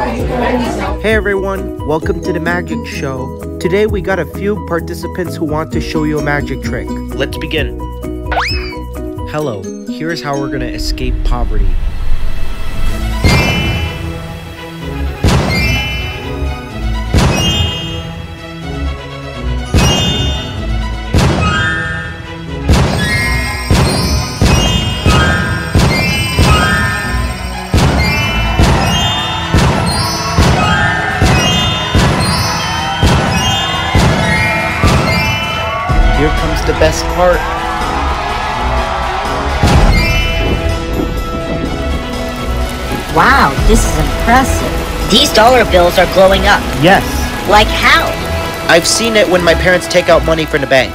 Hey everyone, welcome to the Magic Show. Today we got a few participants who want to show you a magic trick. Let's begin. Hello, here's how we're gonna escape poverty. Here comes the best part. Wow, this is impressive. These dollar bills are glowing up. Yes, Like how? I've seen it when my parents take out money from the bank.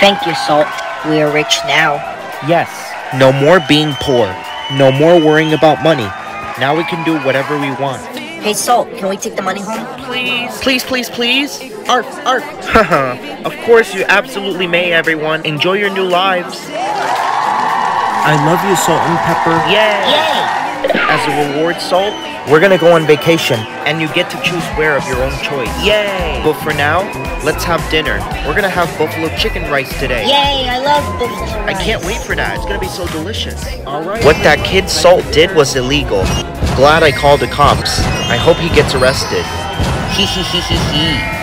Thank you, Salt. We are rich now. Yes. No more being poor. No more worrying about money. Now we can do whatever we want. Hey, Salt, can we take the money home? Please, please, please, please. Art, art. Haha. of course, you absolutely may, everyone. Enjoy your new lives. I love you, Salt and Pepper. Yay! Yay! As a reward, Salt, we're gonna go on vacation, and you get to choose where of your own choice. Yay! But for now, let's have dinner. We're gonna have buffalo chicken rice today. Yay, I love buffalo I can't wait for that. It's gonna be so delicious. All right. What that kid Salt did was illegal. Glad I called the cops. I hope he gets arrested. Hee hee hee hee hee.